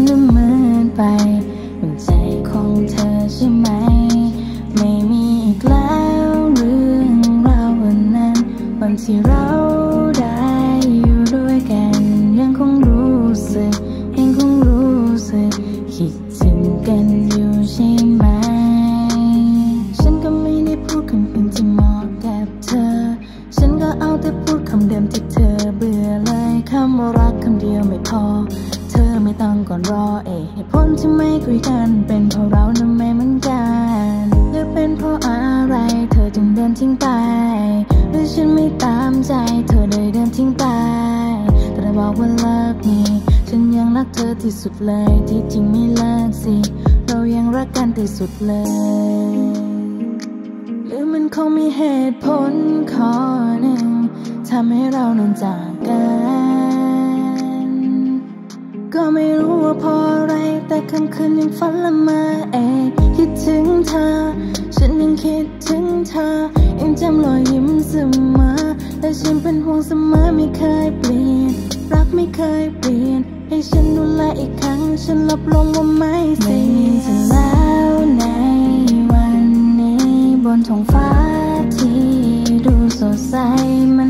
มันดูมืดไปบนใจของเธอใช่ไหม ไม่มีอีกแล้วเรื่องราววันนั้น วันที่เราได้อยู่ด้วยกัน ยังคงรู้สึกยังคงรู้สึก คิดถึงกันอยู่ใช่ไหม ฉันก็ไม่ได้พูดคำอื่นที่เหมาะกับเธอ ฉันก็เอาแต่พูดคำเดิมที่เธอเบื่อเลยคำว่ารักคำเดียวไม่พอ เธอไม่ต้องก่อนรอเอะเหตุผลที่ไม่คุยกันเป็นเพราะเรานั้นไม่เหมือนกันหรือเป็นเพราะอะไรเธอจึงเดินทิ้งไปหรือฉันไม่ตามใจเธอเลยเดินทิ้งไป แต่บอกว่าเลิกนี่ฉันยังรักเธอที่สุดเลยที่จริงไม่เลิกสิ เรายังรักกันที่สุดเลยหรือมันคงมีเหตุผลข้อหนึ่งทำให้เรานั้นจากกัน ก็ไม่รู้ว่าเพราะอะไร แต่ค่ำคืนยังฝันละมาเองคิดถึงเธอ ฉันยังคิดถึงเธอ ยังจำรอยยิ้มเสมอและฉันเป็นห่วงเสมอไม่เคยเปลี่ยน รักไม่เคยเปลี่ยน ให้ฉันดูแลอีกครั้ง ฉันรับรองว่าไม่เสียไม่มีเธอแล้วในวันนี้ บนท้องฟ้าที่ดูสดใสมัน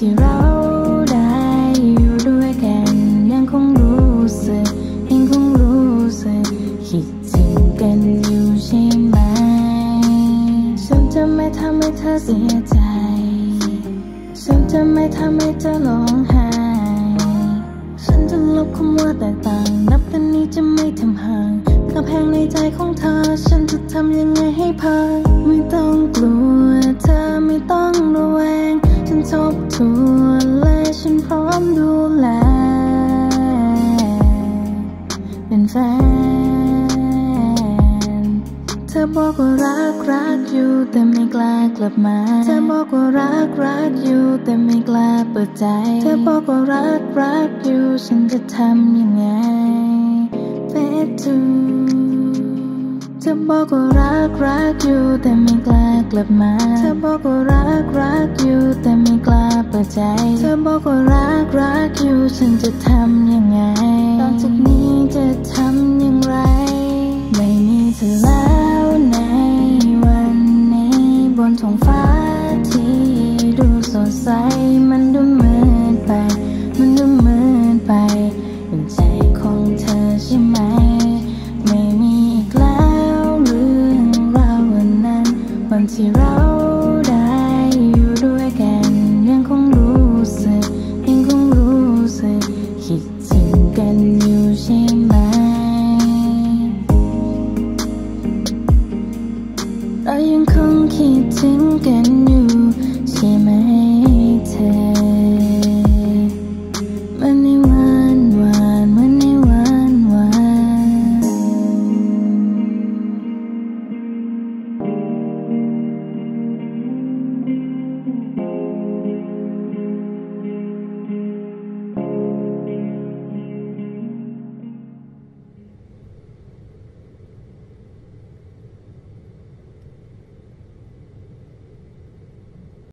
ที่เราได้อยู่ด้วยกันยังคงรู้สึกยังคงรู้สึกคิดถึงกันอยู่ใช่ไหมฉันจะไม่ทำให้เธอเสียใจฉันจะไม่ทำให้เธอร้องไห้ฉันจะลบคำว่าแตกต่างนับกันนี้จะไม่ทำห่างกำแพงในใจของเธอ ฉันจะทำยังไงให้พังไม่ต้องกลัว นทบทวและฉันพร้อมดูแล เป็นแฟน เธอบอกว่ารักรักอยู่แต่ไม่กล้ากลับมา เธอบอกว่ารักรักอยู่แต่ไม่กล้าเปิดใจ เธอบอกว่ารักรักอยู่ฉันจะทำยังไงเฟซทู ธอบอกว่ารักรักอยู่แต่ไม่กล้ากลับมา เธอบอกว่ารักรักอยู่แต่ไม่กล้าเปิดใจ เธอบอกว่ารักรักอยู่ฉันจะทำยังไง ต่อจากนี้จะทำอย่างไร ไม่มีเธอแล้วในวันนี้บนท้องฟ้า ที่เราได้อยู่ด้วยกันยังคงรู้สึกยังคงรู้สึกคิดถึงกันอยู่ใช่ไหมเรายังคงคิดถึงกันอยู่ใช่ไหมเธอ